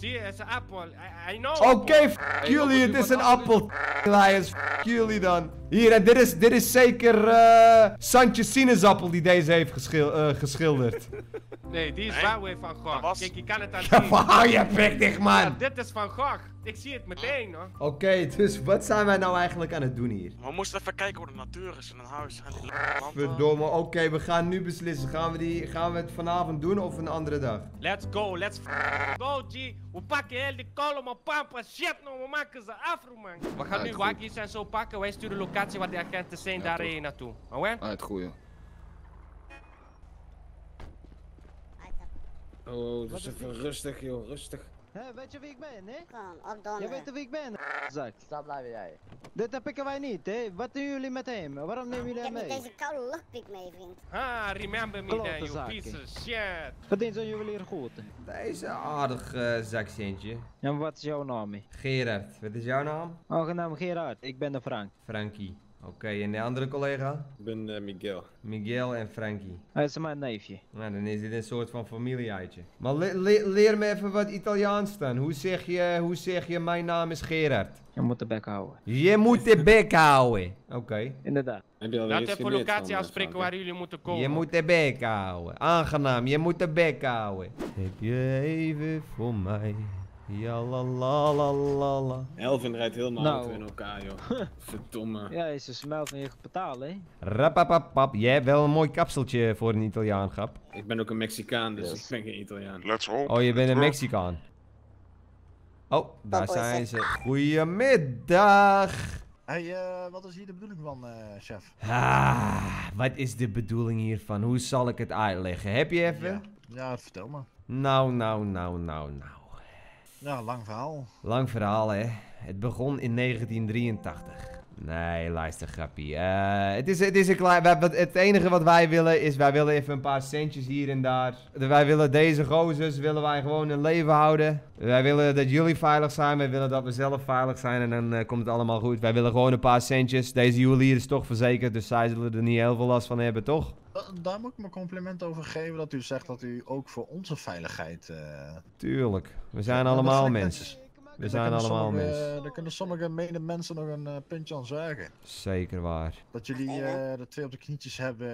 Speaker 3: Zie je, het is een appel. I, I know.
Speaker 1: Oké, f jullie, het is een appel. Lions, f jullie dan. Hier, en dit is, dit is zeker eh Santje Sinaasappel die deze heeft geschil- eh, geschilderd.
Speaker 3: Nee, die is
Speaker 7: Nee,
Speaker 3: weer van Gogh.
Speaker 7: was-
Speaker 3: Kijk, je kan het aan
Speaker 1: Ja,
Speaker 3: zien.
Speaker 1: hou je bek dicht,
Speaker 3: Ja,
Speaker 1: man.
Speaker 3: dit is van Gogh. Ik zie het meteen, hoor.
Speaker 1: Oké, dus wat zijn wij nou eigenlijk aan het doen hier?
Speaker 7: We moesten even kijken hoe de natuur is in een huis. En die.
Speaker 1: Verdomme, oké, we gaan nu beslissen. Gaan we, die, gaan we het vanavond doen of een andere dag?
Speaker 3: Let's go, let's go, G. We pakken heel die kolom pampa shit, nou, we maken ze afro, man. We gaan nu wakkies en zo pakken. Wij sturen locatie waar de agenten zijn,
Speaker 8: Ja,
Speaker 3: daarheen naartoe. Hè?
Speaker 8: Ah, het goeie. Oh, dus even rustig, joh, rustig.
Speaker 2: Hé, weet je wie ik ben, hè?
Speaker 9: Gewoon, op
Speaker 2: Jij weet wie ik ben, zak.
Speaker 4: Daar blijven jij.
Speaker 2: Dit ik wij niet, hè? Wat doen jullie met hem? Waarom nemen jullie
Speaker 9: Ik
Speaker 2: hem mee?
Speaker 9: niet deze koude luchtpik mee, vriend.
Speaker 3: Ah, remember me then, you
Speaker 2: zaken.
Speaker 3: piece of shit.
Speaker 2: Verdient zo'n juwelier goed.
Speaker 1: Deze aardig uh, zakcentje.
Speaker 2: En wat is jouw naam? hè?
Speaker 1: Gerard, wat is jouw naam?
Speaker 2: Aangenaam Gerard, ik ben de Frank.
Speaker 1: Frankie. Oké, en de andere collega?
Speaker 8: Ik ben eh, Miguel.
Speaker 1: Miguel en Frankie.
Speaker 2: Hij is mijn neefje.
Speaker 1: Nou, dan is dit een soort van familieuitje. Maar le- le- leer me even wat Italiaans dan. Hoe zeg je, hoe zeg je mijn naam is Gerard?
Speaker 2: Je moet de bek houden.
Speaker 1: Je moet de bek houden. Oké.
Speaker 2: Inderdaad.
Speaker 8: Al
Speaker 3: Laten we even locatie afspreken waar jullie moeten komen.
Speaker 1: Je moet de bek houden. Aangenaam, je moet de bek houden. Heb je even voor mij? Ja la la la la la.
Speaker 8: Elvin rijdt helemaal
Speaker 2: Nou.
Speaker 8: auto in elkaar, joh. Verdomme.
Speaker 2: Ja, is een smelt van je betalen, hè?
Speaker 1: Rapapapap. Jij hebt wel een mooi kapseltje voor een Italiaan, grap.
Speaker 8: Ik ben ook een Mexicaan, dus
Speaker 4: Yes.
Speaker 8: ik ben geen Italiaan.
Speaker 7: Let's go.
Speaker 1: Oh, je bent een Mexicaan. Oh, daar
Speaker 9: Papa is
Speaker 1: zijn ze. Goedemiddag.
Speaker 10: Hey, eh, wat is hier de bedoeling van, eh, chef?
Speaker 1: Ah, wat is de bedoeling hiervan? Hoe zal ik het uitleggen? Heb je even?
Speaker 10: Ja, ja, vertel me.
Speaker 1: Nou, nou, nou, nou, nou.
Speaker 10: Ja, lang verhaal.
Speaker 1: Lang verhaal, hè. Het begon in 1983. Nee, luister, grappie. Eh, het, is, het, is een klein, wij- wat- het enige wat wij willen is, wij willen even een paar centjes hier en daar. Wij willen deze gozers, willen wij gewoon in leven houden. Wij willen dat jullie veilig zijn, wij willen dat we zelf veilig zijn en dan eh, komt het allemaal goed. Wij willen gewoon een paar centjes. Deze juwelier is toch verzekerd, dus zij zullen er niet heel veel last van hebben, toch?
Speaker 10: Da- daar moet ik mijn compliment over geven dat u zegt dat u ook voor onze veiligheid... eh,
Speaker 1: Tuurlijk. We zijn
Speaker 10: Ja,
Speaker 1: allemaal mensen. We zijn
Speaker 10: kunnen
Speaker 1: allemaal
Speaker 10: sommige-
Speaker 1: mensen.
Speaker 10: Daar kunnen sommige medemensen nog een eh, puntje aan zuigen.
Speaker 1: Zeker waar.
Speaker 10: Dat jullie
Speaker 9: Oké,
Speaker 10: eh de twee op de knietjes hebben,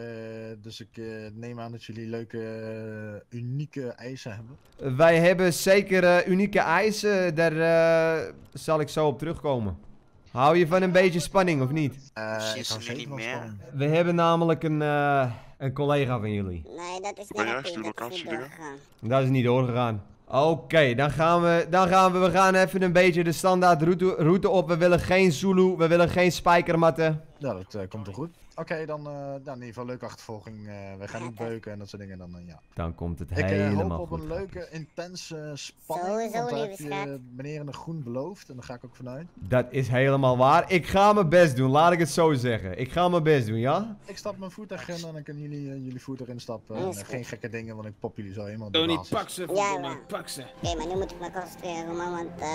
Speaker 10: dus ik eh, neem aan dat jullie leuke, unieke eisen hebben.
Speaker 1: Wij hebben zeker eh, unieke eisen, daar eh, zal ik zo op terugkomen. Hou je van een beetje spanning of niet?
Speaker 10: Eh, ik hou zeker van spanning.
Speaker 1: We hebben namelijk een, eh, een collega van jullie.
Speaker 9: Nee, dat is
Speaker 7: Maar
Speaker 9: niet
Speaker 7: die
Speaker 9: dat is niet
Speaker 7: locatie dingen.
Speaker 9: doorgegaan.
Speaker 1: Dat is niet doorgegaan. Oké, dan gaan we, dan gaan we, we gaan even een beetje de standaard route, route op. We willen geen Zulu, we willen geen spijkermatten.
Speaker 10: Ja, dat eh, komt er goed. Oké, dan, eh, dan in ieder geval leuke achtervolging. eh we gaan niet beuken en dat soort dingen. Dan, eh, ja.
Speaker 1: Dan komt het
Speaker 10: Ik eh,
Speaker 1: helemaal
Speaker 10: hoop op
Speaker 1: goed.
Speaker 10: een leuke, intense spanning.
Speaker 9: Sowieso,
Speaker 10: want heb je meneer in de groen beloofd en daar ga ik ook vanuit.
Speaker 1: Dat is helemaal waar. Ik ga mijn best doen, laat ik het zo zeggen. Ik ga mijn best doen, ja?
Speaker 10: Ik stap mijn voertuig in en dan kunnen jullie jullie voertuig instappen.
Speaker 9: Ja,
Speaker 10: En,
Speaker 9: is
Speaker 10: eh,
Speaker 9: goed.
Speaker 10: geen gekke dingen, want ik pop jullie zo helemaal
Speaker 8: Tony, pak ze,
Speaker 9: Ja,
Speaker 8: verdomme, pak ze.
Speaker 9: Oké, maar nu moet ik me concentreren, man, want eh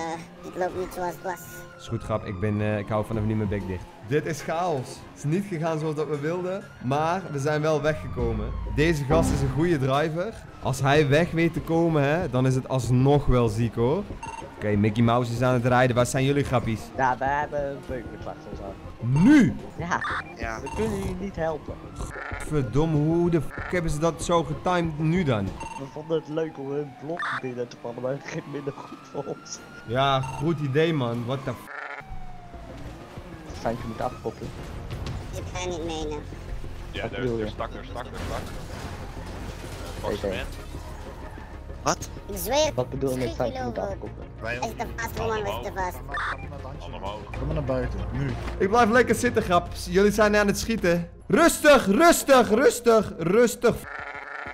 Speaker 9: dit loopt niet zoals het was.
Speaker 1: Is goed, grap. Ik, ben, eh, ik hou vanaf nu mijn bek dicht. Dit is chaos. Het is niet gegaan zoals dat we wilden, maar we zijn wel weggekomen. Deze gast is een goede driver. Als hij weg weet te komen, hè, dan is het alsnog wel ziek hoor. Oké, Mickey Mouse is aan het rijden. Waar zijn jullie grappies?
Speaker 4: Ja, wij hebben een beukenklacht en zo.
Speaker 1: Nu!
Speaker 4: Ja,
Speaker 6: Ja.
Speaker 4: we kunnen jullie niet helpen.
Speaker 1: Verdomme, hoe de f hebben ze dat zo getimed nu dan?
Speaker 4: We vonden het leuk om hun blok binnen te vallen, maar het ging minder goed voor ons.
Speaker 1: Ja, goed idee man. What the f
Speaker 4: Frankje moet afkoppelen.
Speaker 9: Ik ga niet mee, nou.
Speaker 11: Ja,
Speaker 4: Wat
Speaker 11: daar
Speaker 4: bedoel
Speaker 11: is
Speaker 4: je?
Speaker 11: stak, er stak, er stak.
Speaker 6: Wat?
Speaker 9: Ik zweer,
Speaker 4: Wat bedoel je met
Speaker 9: schiet
Speaker 4: 5
Speaker 9: jullie
Speaker 4: minuten
Speaker 9: over.
Speaker 4: afkoppelen?
Speaker 10: Wij
Speaker 9: Hij is te vast, man, hij is te vast.
Speaker 10: Kom maar naar buiten, nu.
Speaker 1: Ik blijf lekker zitten, grap. Jullie zijn aan het schieten. Rustig, rustig, rustig, rustig.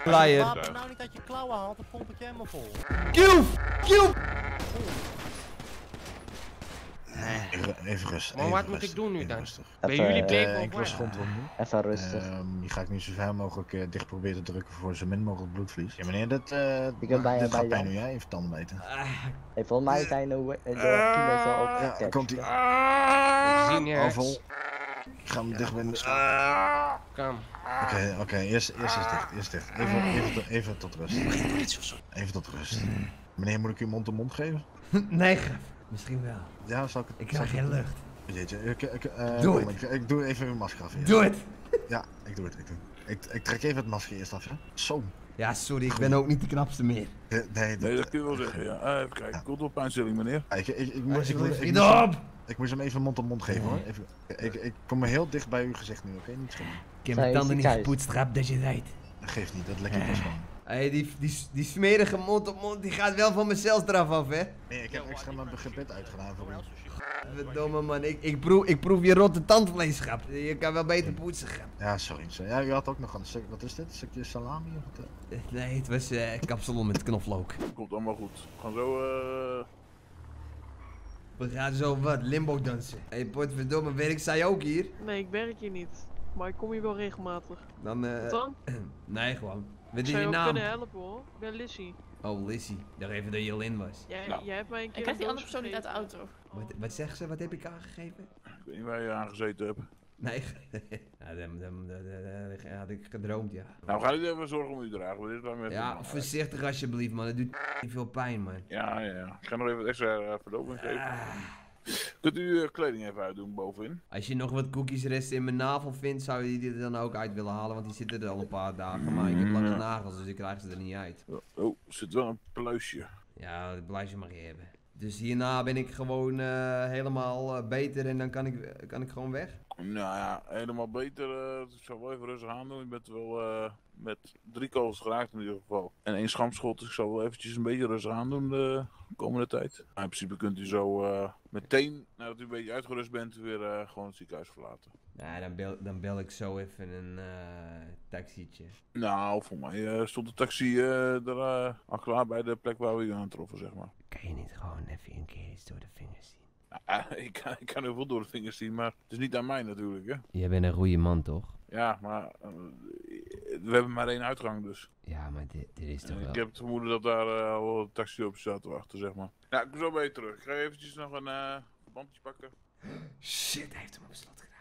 Speaker 1: Liar.
Speaker 11: Wapen
Speaker 2: nou niet uit je klauwen haalt, dan pomp ik je helemaal vol.
Speaker 1: Kill! Kill!
Speaker 10: Even, even rustig.
Speaker 3: Maar wat moet ik doen nu dan?
Speaker 4: Even,
Speaker 3: jullie
Speaker 4: eh,
Speaker 3: bleven
Speaker 10: Eh, ik was.
Speaker 4: Even rustig.
Speaker 10: Ehm, die ga ik nu zo ver mogelijk eh, dicht proberen te drukken voor zo min mogelijk bloedvlies. Ja meneer, eh
Speaker 4: Ik ben bij-
Speaker 10: dit
Speaker 4: bij
Speaker 10: gaat pijn
Speaker 4: Jan.
Speaker 10: nu, hè? Even tanden meten.
Speaker 4: Hey, volgens mij zijn de, de kilo's wel ook
Speaker 10: Ja, komt ie.
Speaker 3: Niet
Speaker 10: Aanval. Ik ga hem dicht bij de
Speaker 3: Kom.
Speaker 10: Oké, oké, eerst, eerst is dicht, eerst dicht. Even, even, tot- even tot rust. Even tot rust. Meneer, moet ik u mond-to-mond geven?
Speaker 1: Nee. Misschien wel.
Speaker 10: Ja, zal ik het...
Speaker 1: Ik krijg geen lucht.
Speaker 10: Jeetje, ik, ik, eh,
Speaker 1: Doe het.
Speaker 10: Ik, ik doe even uw masker af. ja.
Speaker 1: Doe het.
Speaker 10: Ja, ik doe het, ik doe het. Ik, ik trek even het masker eerst af, ja? Zo.
Speaker 1: Ja, sorry, ik ben ook niet de knapste meer.
Speaker 10: Nee,
Speaker 11: Nee, dat kun je wel zeggen, ja. Eh, even kijken, komt op pijnstilling, meneer.
Speaker 10: Ik, ik, ik, ik, moet- ik, ik, moest,
Speaker 1: op!
Speaker 10: ik moest hem even mond-op-mond geven, hoor. Even, ik, ik kom heel dicht bij uw gezicht nu, oké? Niet schrikken.
Speaker 1: Ik heb mijn tanden niet gepoetst, grap, dat je weet.
Speaker 10: Dat geeft niet, dat lekker pas gewoon.
Speaker 1: Hé, die, die, die smerige mond op mond, die gaat wel van mijn eraf af, hè?
Speaker 10: Nee, ik heb extra mijn gebed uitgedaan voor u.
Speaker 1: Verdomme man, ik, ik, proef, ik proef je rotte tandvlees, grap. Je kan wel beter poetsen, grap.
Speaker 10: Ja, sorry. sorry. Ja, u had ook nog een stuk, wat is dit? Een stukje salami? Of wat?
Speaker 1: Nee, het was eh kapsalon met knoflook.
Speaker 11: Komt allemaal goed. We gaan zo, eh...
Speaker 1: We gaan zo wat, limbo dansen. Hé, hey, potverdomme, werk zij ook hier?
Speaker 12: Nee, ik werk hier niet. Maar ik kom hier wel regelmatig.
Speaker 1: Dan, eh...
Speaker 12: Wat dan?
Speaker 1: nee, gewoon. Wat
Speaker 12: Ik
Speaker 1: is je naam?
Speaker 12: kunnen helpen hoor. Ik ben Lissy.
Speaker 1: Oh, Lissy. Ik dacht even dat je Lin was.
Speaker 12: Jij,
Speaker 11: Nou.
Speaker 12: jij hebt mij een keer
Speaker 13: Ik krijg die andere persoon niet uit de auto.
Speaker 1: Wat, wat zegt ze? Wat heb ik aangegeven?
Speaker 11: Ik weet niet waar je aangezeten hebt.
Speaker 1: Nee, dan had ik gedroomd, ja.
Speaker 11: Nou, ga niet even zorgen om u dragen, want dit is met
Speaker 1: Ja, voorzichtig alsjeblieft, man. Het doet niet veel pijn, man.
Speaker 11: Ja, ja, ja. Ik ga nog even wat extra eh, verdoving geven.
Speaker 1: Ah.
Speaker 11: Kunt u uw kleding even uitdoen bovenin?
Speaker 1: Als je nog wat koekjesresten in mijn navel vindt, zou je die er dan ook uit willen halen, want die zitten er al een paar dagen. Maar ik heb lange nagels, dus ik krijg ze er niet uit.
Speaker 11: Oh, er zit wel een pluisje.
Speaker 1: Ja, dat blijf je maar hebben. Dus hierna ben ik gewoon eh, helemaal eh, beter en dan kan ik, kan ik gewoon weg.
Speaker 11: Nou ja, helemaal beter. eh, ik zou wel even rustig aandoen. Je bent wel eh, met drie kogels geraakt in ieder geval. En één schampschot, dus ik zou wel eventjes een beetje rustig aandoen de komende tijd. Maar in principe kunt u zo eh, meteen, nadat u een beetje uitgerust bent, weer eh, gewoon het ziekenhuis verlaten.
Speaker 1: Nou, dan bel, dan bel ik zo even een eh taxietje.
Speaker 11: Nou, voor mij eh, stond de taxi eh, er al klaar bij de plek waar we u aantroffen, zeg maar.
Speaker 1: Kan je niet gewoon even een keer iets door de vingers zien?
Speaker 11: Ik, kan, ik kan heel veel door de vingers zien, maar het is niet aan mij natuurlijk, hè.
Speaker 1: Jij bent een goede man, toch?
Speaker 11: Ja, maar we hebben maar één uitgang dus.
Speaker 1: Ja, maar dit, dit is toch wel...
Speaker 11: Ik heb het vermoeden dat daar al een taxi op staat te wachten, zeg maar. Nou, ik kom zo bij je terug. Ik ga eventjes nog een verbandje pakken.
Speaker 1: Shit, hij heeft hem op slot gedaan.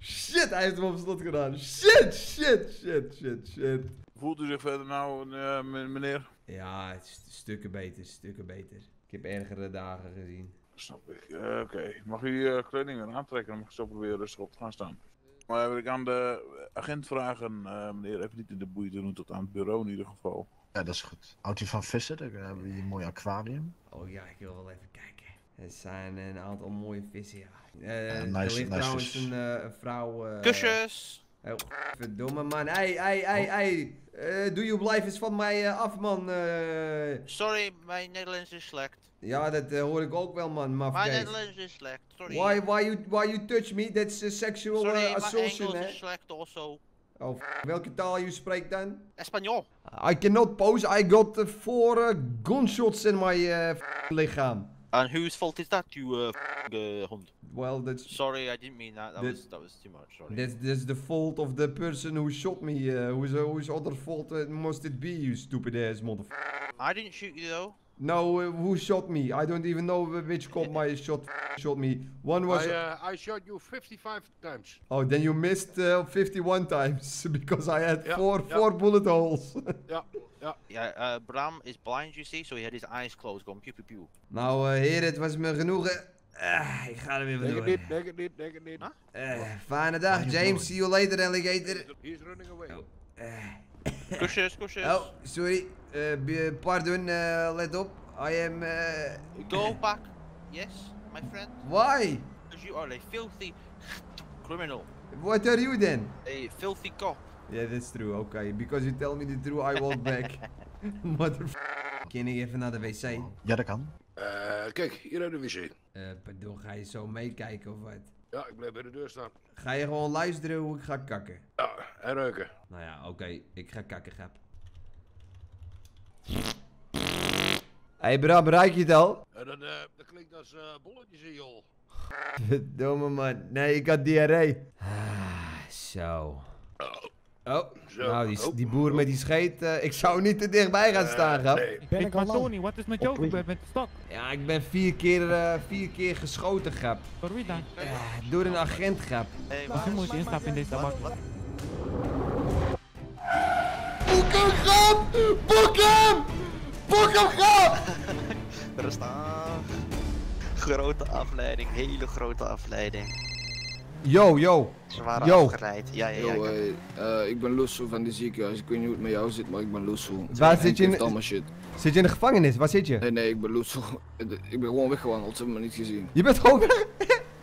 Speaker 1: Shit, hij heeft hem op slot gedaan. Shit, shit, shit, shit, shit.
Speaker 11: Voelt u zich verder nou, eh, meneer?
Speaker 1: Ja, het is stukken beter, stukken beter. Ik heb ergere dagen gezien.
Speaker 11: Snap ik. Eh, Oké, mag u je kleding weer aantrekken? Dan mag je zo proberen rustig op te gaan staan. Maar wil ik aan de agent vragen, eh, meneer, even niet in de boei te doen tot aan het bureau in ieder geval.
Speaker 10: Ja, dat is goed. Houdt u van vissen? Dan hebben we hier een mooi aquarium.
Speaker 1: Oh ja, ik wil wel even kijken. Er zijn een aantal mooie vissen, ja. Eh,
Speaker 10: Ja,
Speaker 1: er
Speaker 10: nice-
Speaker 1: ligt
Speaker 10: nice
Speaker 1: trouwens een, eh, een vrouw... eh,
Speaker 6: Kusjes!
Speaker 1: Oh, verdomme man. Hey, hey, hey, hey. Eh, doe je blijf eens van mij af, man. eh.
Speaker 6: Sorry, mijn Nederlands is slecht.
Speaker 1: ja, dat hoor ik ook wel, man. Maar
Speaker 6: Mijn. Nederlands is slecht. Sorry.
Speaker 1: Why, why, you, why you touch me? That's uh, sexual
Speaker 6: Sorry,
Speaker 1: uh,
Speaker 6: mijn
Speaker 1: assaultion,
Speaker 6: Engels
Speaker 1: hè?
Speaker 6: is slecht also.
Speaker 1: Oh, f- welke taal je spreekt dan?
Speaker 6: Espanol.
Speaker 1: I cannot pose. I got uh, four uh, gunshots in my uh, f- lichaam.
Speaker 6: And whose fault is that, you uh, f- uh, hond?
Speaker 1: Well, that's
Speaker 6: Sorry, I didn't mean that. That
Speaker 1: That-
Speaker 6: was that was too much. Sorry.
Speaker 1: that's, that's the fault of the person who shot me. Uh, whose, uh, whose other fault uh, must it be, you stupid ass motherfucker?
Speaker 6: I didn't shoot you though.
Speaker 1: No, uh, who shot me? I don't even know wh- which cop my shot shot me. One was.
Speaker 14: I, uh, I shot you 55 times.
Speaker 1: Oh, then you missed uh, 51 times because I had
Speaker 14: Yeah,
Speaker 1: four
Speaker 14: yeah.
Speaker 1: four bullet holes.
Speaker 14: Yeah, yeah.
Speaker 6: Yeah, uh, Bram is blind, you see, so he had his eyes closed, going pew pew pew.
Speaker 1: nou, uh, heren, het was me genoegen. Ah, ik ga er weer
Speaker 14: Denk het
Speaker 1: vandoor.
Speaker 14: niet, denk het niet, denk het niet.
Speaker 1: Eh, fijne dag, James. See you later, alligator.
Speaker 14: He's running away.
Speaker 1: Eh,
Speaker 6: Kusjes, kusjes.
Speaker 1: oh, sorry. Eh, b- pardon, eh, let op. I am. eh,
Speaker 6: Go back. Yes, my friend.
Speaker 1: why?
Speaker 6: Because you are a filthy criminal.
Speaker 1: What are you then?
Speaker 6: Hey, filthy cop.
Speaker 1: Yeah, that's true. Okay, because you tell me the truth, I walk back. Motherfucker. Kan ik even naar de wc?
Speaker 10: Ja, dat kan.
Speaker 14: Eh, kijk, hier uit de wc.
Speaker 1: Eh, pardon, ga je zo meekijken of wat?
Speaker 14: Ja, ik blijf bij de deur staan.
Speaker 1: Ga je gewoon luisteren hoe ik ga kakken?
Speaker 14: Ja, en ruiken.
Speaker 1: Nou ja, oké, ik ga kakken, grap. Hey bra, bereik je het al?
Speaker 14: En dat, eh, dat klinkt als eh, bolletjes in joh.
Speaker 1: Domme man. Nee, ik had diarree. Ah, zo. Oh,
Speaker 14: Zo,
Speaker 1: nou die,
Speaker 14: oh,
Speaker 1: die boer met die scheet, eh, ik zou niet te dichtbij gaan staan, grap.
Speaker 14: nee.
Speaker 13: Ben ik al Tony, wat is met jou gebeurd met de stok?
Speaker 1: Ja, ik ben vier keer, eh, vier keer geschoten, grap.
Speaker 13: Door wie dan?
Speaker 1: Ja, door een agent, grap.
Speaker 6: Hey,
Speaker 13: moet je instappen in deze bak.
Speaker 1: Boek hem, grap! Boek hem! Boek hem, grap!
Speaker 6: Rustig. Grote afleiding, hele grote afleiding.
Speaker 1: Yo, yo.
Speaker 6: Ze waren
Speaker 1: Yo.
Speaker 6: afgeleid. Ja, ja, ja.
Speaker 8: Yo,
Speaker 6: ik heb-
Speaker 8: hey, eh, ik ben Lusso van die ziekenhuis. Ik weet niet hoe het met jou zit, maar ik ben Lusso.
Speaker 1: Waar zit je in-
Speaker 8: allemaal shit.
Speaker 1: Zit je in de gevangenis? Waar zit je?
Speaker 8: Nee, nee, ik ben Lusso. Ik ben gewoon weggewandeld, ze hebben me niet gezien.
Speaker 1: Je bent gewoon...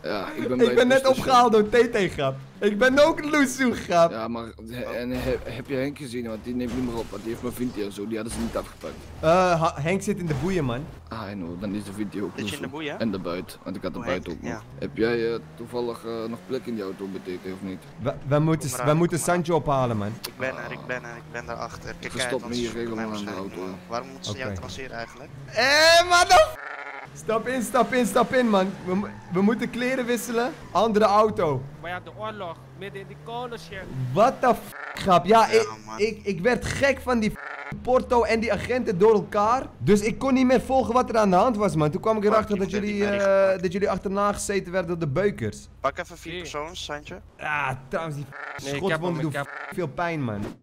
Speaker 8: Ja, ik ben bij
Speaker 1: ik net opgehaald door TT, grap. Ik ben ook loesoe, grap.
Speaker 8: Ja, maar he- en he- heb je Henk gezien? Want die neemt niet meer op, want die heeft mijn Vinti en zo, die hadden ze niet afgepakt.
Speaker 1: Eh, Henk zit in de boeien, man.
Speaker 8: Ah, I know, dan is de Vinti ook
Speaker 6: Zit je in de boeien?
Speaker 8: En de buit, want ik had de
Speaker 6: Oh,
Speaker 8: buit
Speaker 6: Henk,
Speaker 8: ook nog.
Speaker 6: ja.
Speaker 8: Heb jij eh, toevallig eh, nog plek in die auto betekend of niet?
Speaker 1: We, we moeten,
Speaker 6: maar
Speaker 1: we
Speaker 6: aan,
Speaker 1: moeten
Speaker 6: maar
Speaker 1: Sancho ophalen, man.
Speaker 6: Ik ben er, ik ben er, ik ben daarachter. Kijk
Speaker 8: Verstop me hier helemaal aan de auto.
Speaker 6: Waarom moeten ze jou traceren eigenlijk?
Speaker 1: Eh, man. Stap in, stap in, stap in, man. We, we moeten kleren wisselen. Andere auto.
Speaker 3: Maar ja, de oorlog, midden in die shit.
Speaker 1: What the f grap. Ja,
Speaker 6: Ja,
Speaker 1: ik, ik, ik werd gek van die f- Porto en die agenten door elkaar. Dus ik kon niet meer volgen wat er aan de hand was, man. Toen kwam ik erachter dat jullie, eh, dat jullie achterna gezeten werden door de beukers.
Speaker 6: Pak even vier persoons, Santje.
Speaker 1: Ah, trouwens, die
Speaker 3: Nee, ik heb
Speaker 1: schotwonden
Speaker 3: hem,
Speaker 1: doen
Speaker 3: ik heb-
Speaker 1: f- veel pijn, man.